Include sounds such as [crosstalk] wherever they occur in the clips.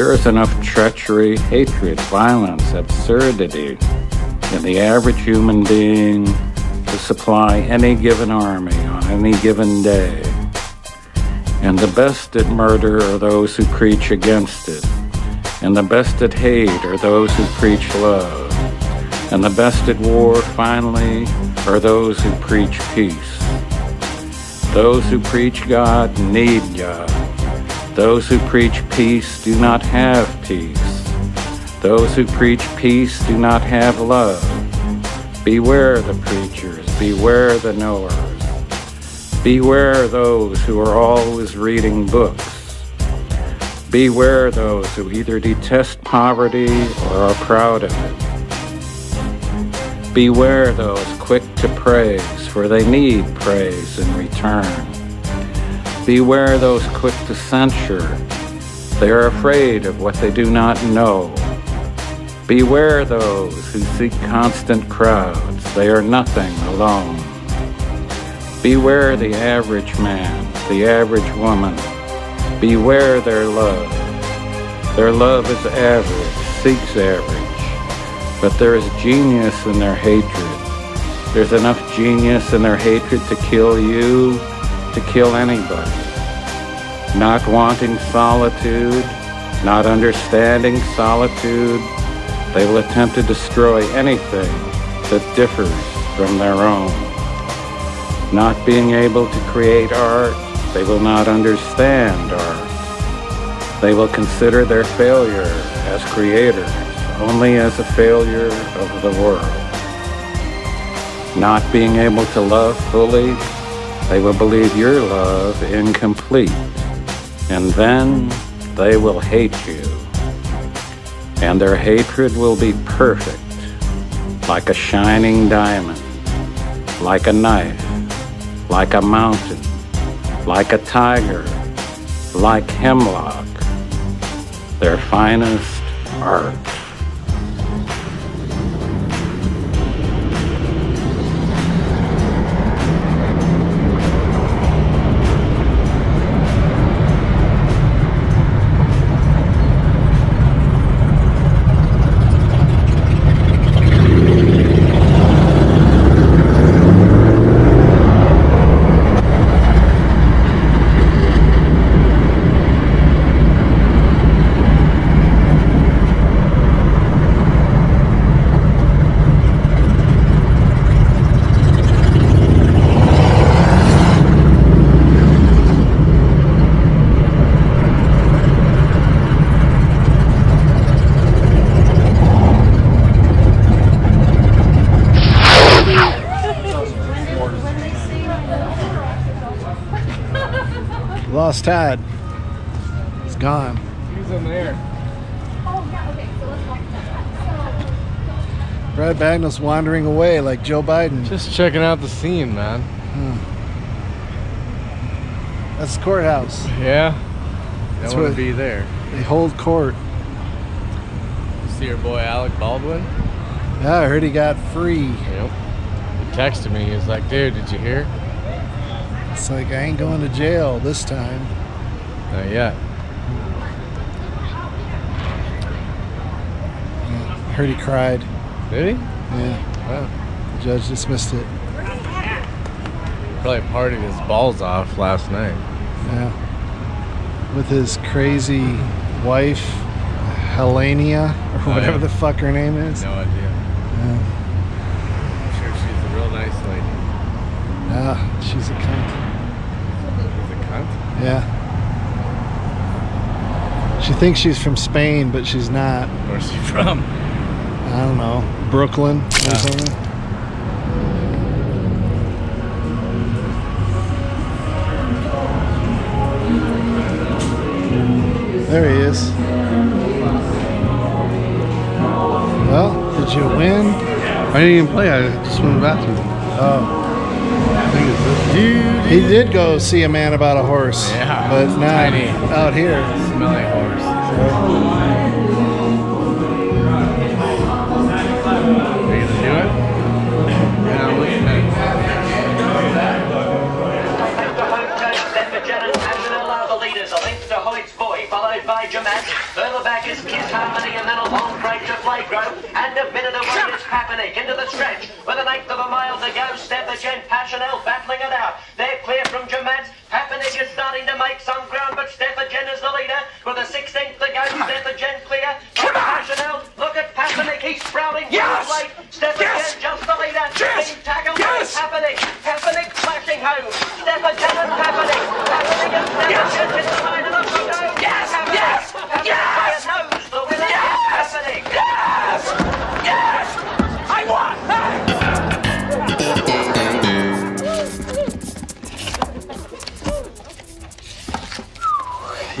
There is enough treachery, hatred, violence, absurdity in the average human being to supply any given army on any given day. And the best at murder are those who preach against it. And the best at hate are those who preach love. And the best at war, finally, are those who preach peace. Those who preach God need God. Those who preach peace do not have peace. Those who preach peace do not have love. Beware the preachers, beware the knowers. Beware those who are always reading books. Beware those who either detest poverty or are proud of it. Beware those quick to praise, for they need praise in return. Beware those quick to censure. They are afraid of what they do not know. Beware those who seek constant crowds. They are nothing alone. Beware the average man, the average woman. Beware their love. Their love is average, seeks average. But there is genius in their hatred. There's enough genius in their hatred to kill you, to kill anybody. Not wanting solitude, not understanding solitude, they will attempt to destroy anything that differs from their own. Not being able to create art, they will not understand art. They will consider their failure as creators only as a failure of the world. Not being able to love fully, they will believe your love incomplete. And then they will hate you and their hatred will be perfect, like a shining diamond, like a knife, like a mountain, like a tiger, like hemlock, their finest art. Lost Tad. It's gone. He's in there. Brad Bagnall's wandering away like Joe Biden. Just checking out the scene, man. Hmm. That's the courthouse. Yeah. That's what- be there. They hold court. You see your boy Alec Baldwin? Yeah, I heard he got free. Yep. He texted me. He was like, dude, did you hear? It's like I ain't going to jail this time. Not yet. I heard he cried. Did he? Yeah, Wow. the judge dismissed it. Probably partied his balls off last night. Yeah. With his crazy wife, Helenia, or Oh, whatever yeah. the fuck her name is. No idea. Yeah. I'm sure she's a real nice lady. Yeah, she's a cunt. She's a cunt. Yeah. She thinks she's from Spain, but she's not. Where's she from? I don't know, Brooklyn or something. There he is. Well, did you win? I didn't even play. I just went to the bathroom. Oh, he did go see a man about a horse. Yeah, but not tiny. out here. Smelly horse. Are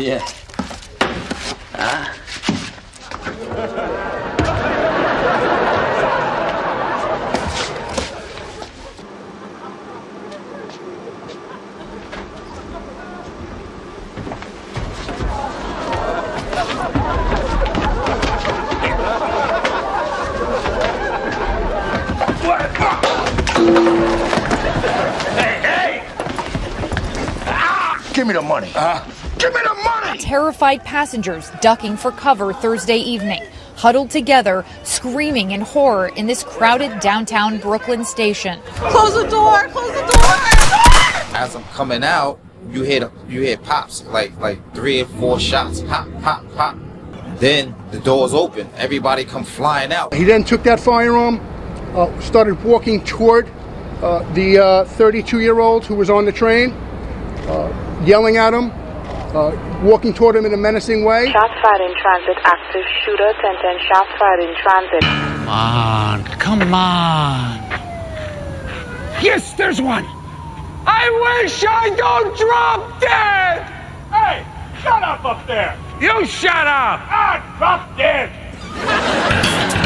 Yeah. Give me the money. Uh, give me the money! Terrified passengers ducking for cover Thursday evening, huddled together, screaming in horror in this crowded downtown Brooklyn station. Close the door! Close the door! As I'm coming out, you hear you hear pops like like three or four shots, pop, pop, pop. Then the doors open. Everybody come flying out. He then took that firearm, uh, started walking toward uh, the 32 uh, year old who was on the train. Uh, yelling at him, uh, walking toward him in a menacing way. Shots fired in transit, active shooter, 1010 shots fired in transit. Come on, come on. Yes, there's one. I wish I don't drop dead. Hey, shut up up there. You shut up. Ah, drop dead. [laughs]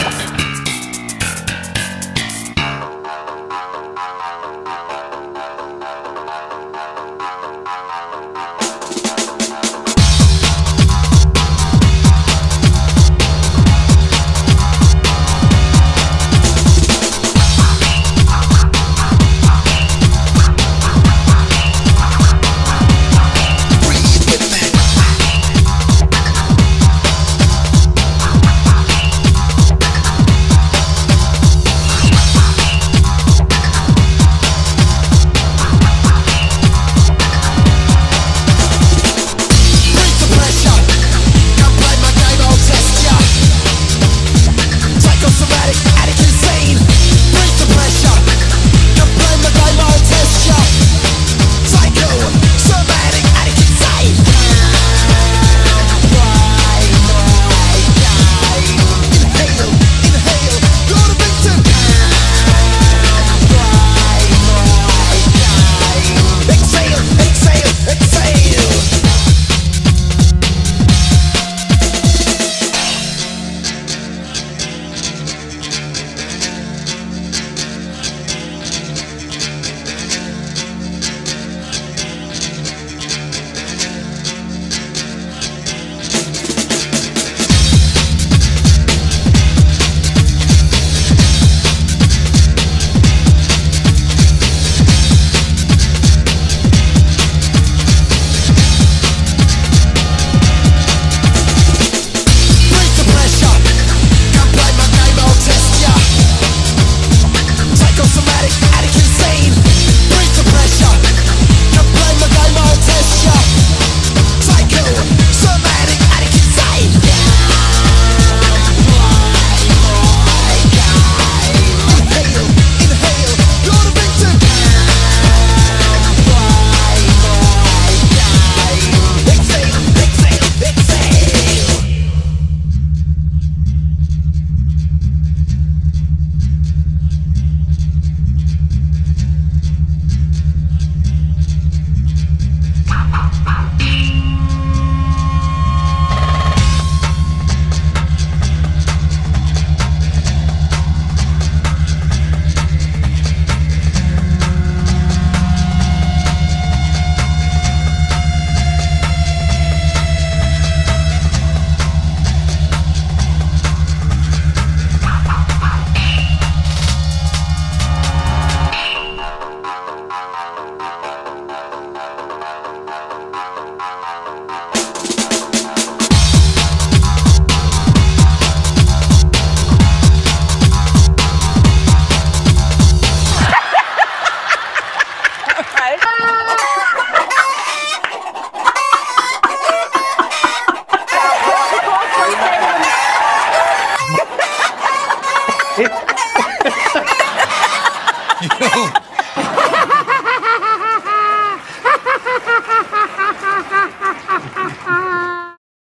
Yo, [laughs]